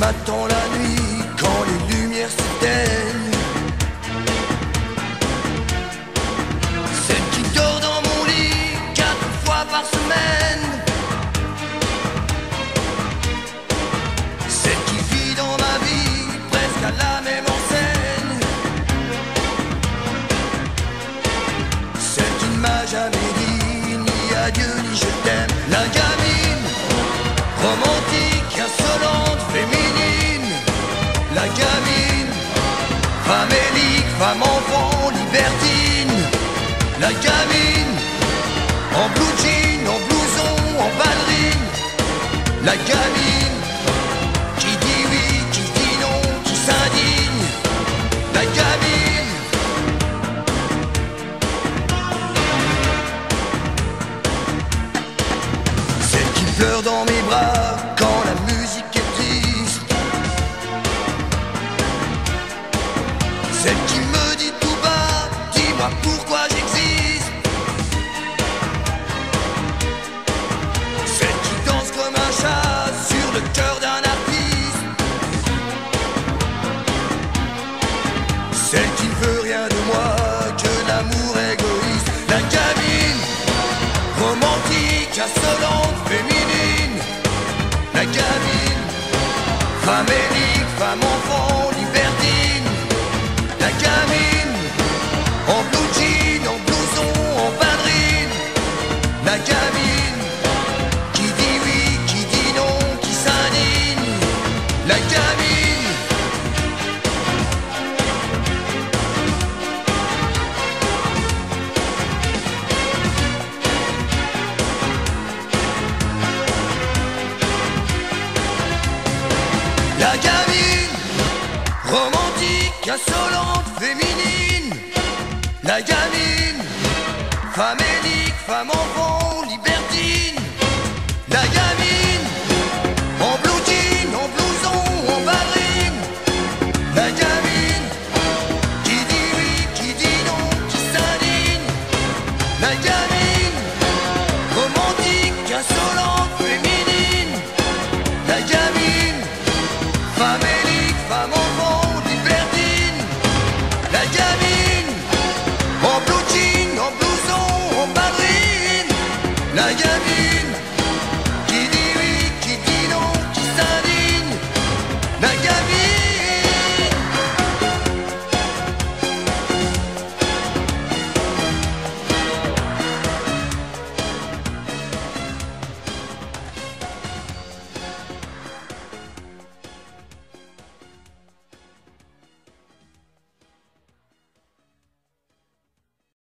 m'attend la nuit quand les lumières s'éteignent. Celle qui dort dans mon lit quatre fois par semaine. Celle qui vit dans ma vie presque à la même enseigne. Celle qui ne m'a jamais dit ni adieu femme enfant, libertine. La gamine, en blue jean, en blouson, en ballerine. La gamine, qui dit oui, qui dit non, qui s'indigne. La gamine. Celle qui pleure dans mes Celle qui veut rien de moi que l'amour égoïste. La gamine romantique, insolente, féminine. La gamine, famélique, femme enfant, libertine. La gamine, en blue jean, en blouson, en ballerine. La gamine, qui dit oui, qui dit non, qui s'indigne. La gamine. La gamine, romantique, insolente, féminine. La gamine, famélique, femme enfant, libertine. La gamine, Rayanin